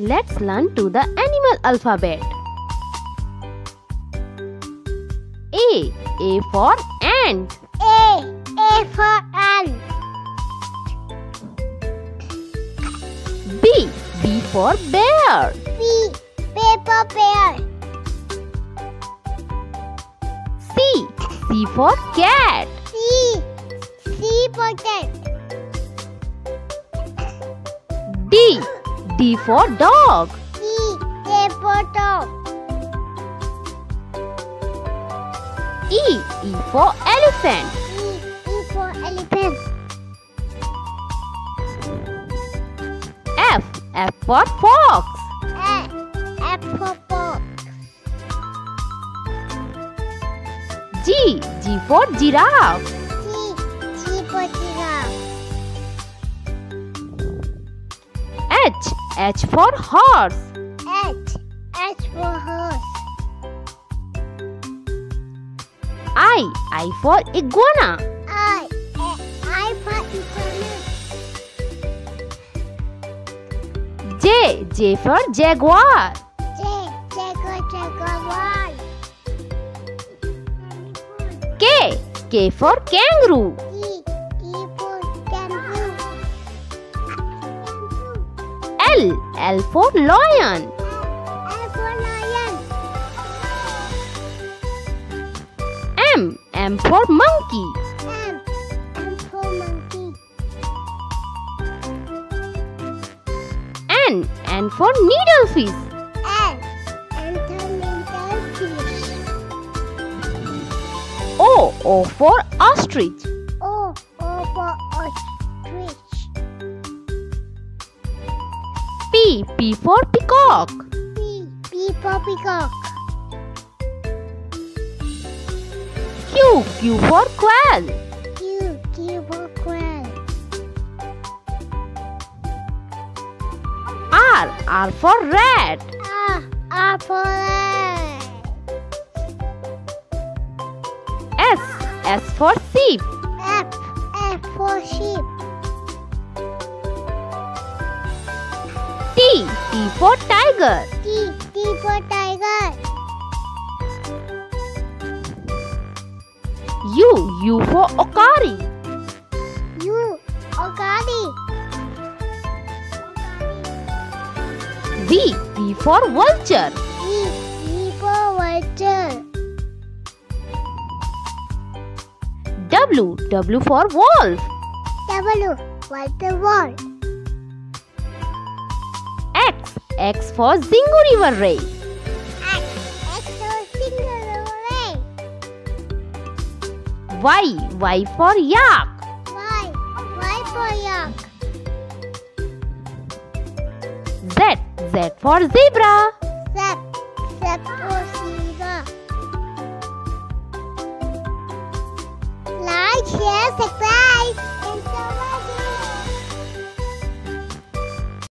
Let's learn to the animal alphabet. A. A for ant. A. A for ant. B. B for bear. B. Paper bear. C. C for cat. C. C for cat. D. D for dog. D. D for dog. E. E for elephant. E. E for elephant. F. F for fox. F. F for fox. G. G for giraffe. G. G for giraffe. H. H for horse. H. H for horse. I. I for iguana. I. I for iguana. J. J for jaguar. J. J for jaguar. K. K for kangaroo. E. L. For lion. L for lion. M. M for monkey. M. M for monkey. N. N for needlefish. N. Enter fish. O. O for ostrich. P. P for peacock. P. P for peacock. Q. Q for quail. Q. Q for quail. R. R for rat. R. R for rat. S. S for sheep. F. F for sheep. T. T for tiger. T. T for tiger. U. U for uakari. U. Uakari. V. V for vulture. V. V for vulture. W. W for wolf. W. What the wall? X. For Xingu River Ray. X. X for single away. Y. Y for yak. Y. Y for yak. Z. Z for zebra. Z. Z for zebra. Like, share, subscribe.